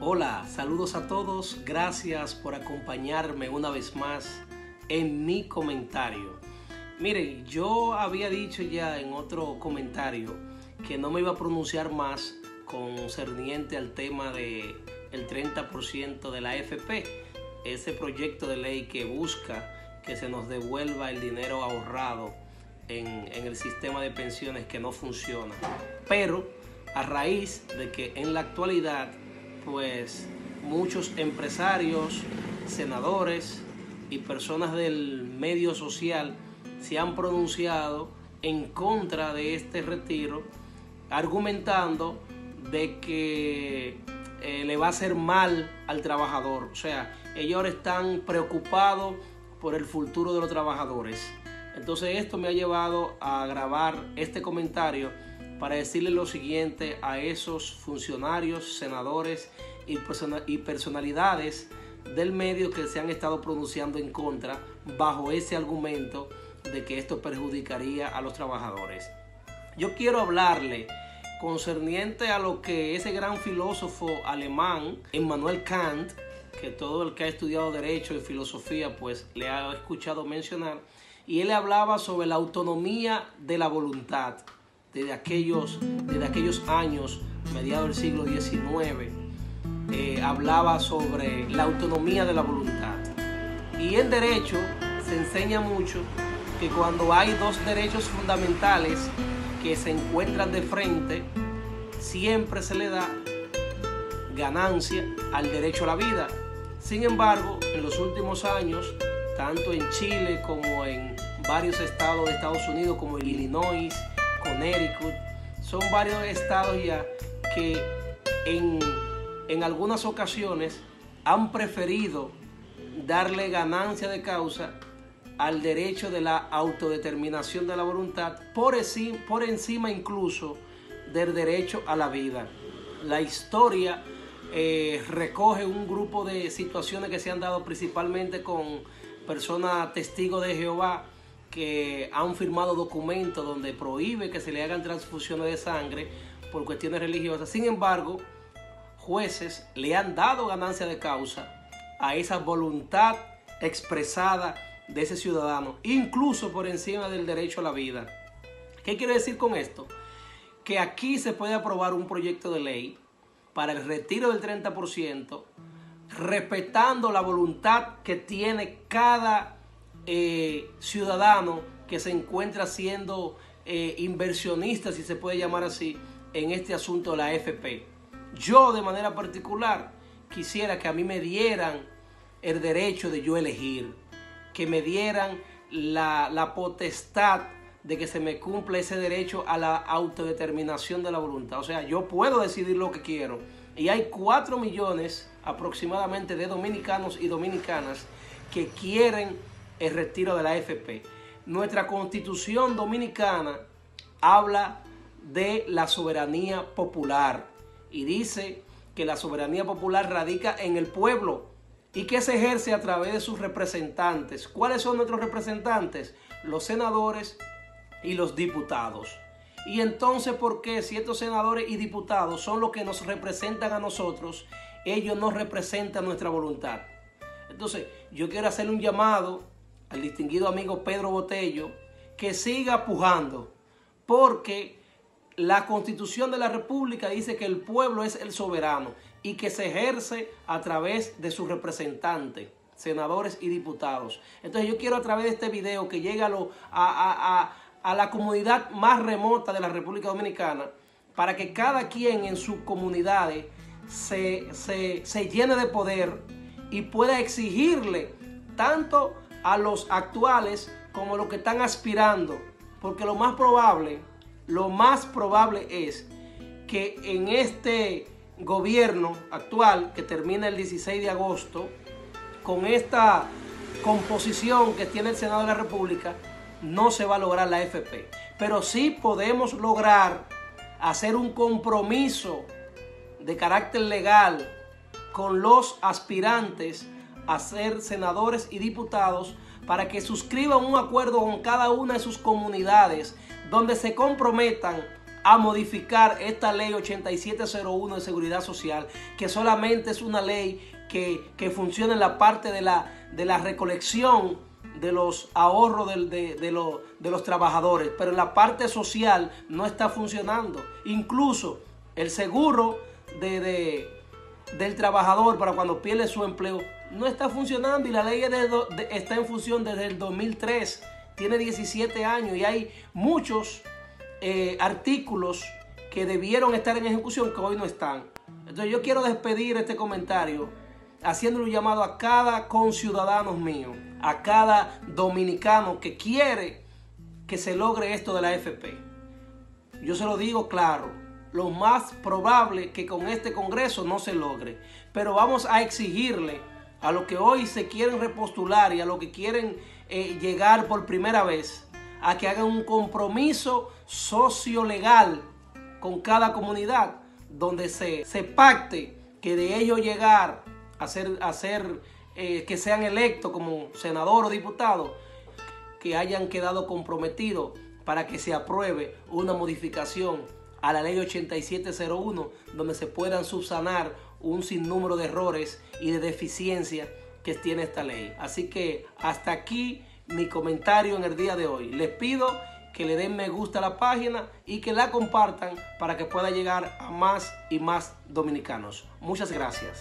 Hola, saludos a todos, gracias por acompañarme una vez más en mi comentario. Mire, yo había dicho ya en otro comentario que no me iba a pronunciar más concerniente al tema de el 30% de la AFP, ese proyecto de ley que busca que se nos devuelva el dinero ahorrado en, el sistema de pensiones que no funciona. Pero a raíz de que en la actualidad, pues muchos empresarios, senadores y personas del medio social se han pronunciado en contra de este retiro, argumentando de que eh, le va a hacer mal al trabajador. O sea, ellos están preocupados por el futuro de los trabajadores. Entonces esto me ha llevado a grabar este comentario para decirle lo siguiente a esos funcionarios, senadores y, personalidades del medio que se han estado pronunciando en contra bajo ese argumento de que esto perjudicaría a los trabajadores. Yo quiero hablarle concerniente a lo que ese gran filósofo alemán, Emmanuel Kant, que todo el que ha estudiado derecho y filosofía pues le ha escuchado mencionar, y él hablaba sobre la autonomía de la voluntad desde aquellos, desde aquellos años, mediados del siglo XIX, eh, hablaba sobre la autonomía de la voluntad. Y en derecho se enseña mucho que cuando hay dos derechos fundamentales que se encuentran de frente, siempre se le da ganancia al derecho a la vida. Sin embargo, en los últimos años, tanto en Chile como en varios estados de Estados Unidos, como en Illinois, Connecticut, son varios estados ya que en, en algunas ocasiones han preferido darle ganancia de causa al derecho de la autodeterminación de la voluntad por, encima incluso del derecho a la vida. La historia eh, recoge un grupo de situaciones que se han dado principalmente con personas testigos de Jehová que han firmado documentos donde prohíbe que se le hagan transfusiones de sangre por cuestiones religiosas. Sin embargo, jueces le han dado ganancia de causa a esa voluntad expresada de ese ciudadano, incluso por encima del derecho a la vida. ¿Qué quiero decir con esto? Que aquí se puede aprobar un proyecto de ley para el retiro del 30%, respetando la voluntad que tiene cada eh, ciudadano que se encuentra siendo eh, inversionista, si se puede llamar así, en este asunto de la FP. Yo de manera particular quisiera que a mí me dieran el derecho de yo elegir que me dieran la, potestad de que se me cumpla ese derecho a la autodeterminación de la voluntad. O sea, yo puedo decidir lo que quiero. Y hay 4 millones aproximadamente de dominicanos y dominicanas que quieren el retiro de la AFP. Nuestra constitución dominicana habla de la soberanía popular y dice que la soberanía popular radica en el pueblo y que se ejerce a través de sus representantes. ¿Cuáles son nuestros representantes? Los senadores y los diputados. Y entonces, ¿por qué si estos senadores y diputados son los que nos representan a nosotros, ellos no representan nuestra voluntad? Entonces, yo quiero hacerle un llamado al distinguido amigo Pedro Botello que siga pujando, porque la constitución de la República dice que el pueblo es el soberano y que se ejerce a través de sus representantes, senadores y diputados. Entonces yo quiero a través de este video que llegue a, a, la comunidad más remota de la República Dominicana para que cada quien en sus comunidades se, se, se llene de poder y pueda exigirle tanto a los actuales como a los que están aspirando. Porque lo más probable, lo más probable es que en este gobierno actual que termina el 16 de agosto, con esta composición que tiene el Senado de la República, no se va a lograr la FP. Pero sí podemos lograr hacer un compromiso de carácter legal con los aspirantes a ser senadores y diputados para que suscriban un acuerdo con cada una de sus comunidades donde se comprometan a modificar esta ley 8701 de seguridad social, que solamente es una ley que, que funciona en la parte de la, de la recolección de los ahorros de, de, los trabajadores, pero la parte social no está funcionando. Incluso el seguro de, del trabajador para cuando pierde su empleo no está funcionando y la ley está en función desde el 2003, tiene 17 años y hay muchos eh, artículos que debieron estar en ejecución que hoy no están. Entonces yo quiero despedir este comentario haciéndole un llamado a cada conciudadano mío, a cada dominicano que quiere que se logre esto de la FP. Yo se lo digo claro, lo más probable que con este Congreso no se logre, pero vamos a exigirle a los que hoy se quieren repostular y a los que quieren eh, llegar por primera vez a que hagan un compromiso socio-legal con cada comunidad donde se, se pacte que de ellos llegar hacer, hacer eh, que sean electos como senador o diputado, que hayan quedado comprometidos para que se apruebe una modificación a la ley 8701, donde se puedan subsanar un sinnúmero de errores y de deficiencias que tiene esta ley. Así que hasta aquí mi comentario en el día de hoy. Les pido que le den me gusta a la página y que la compartan para que pueda llegar a más y más dominicanos. Muchas gracias.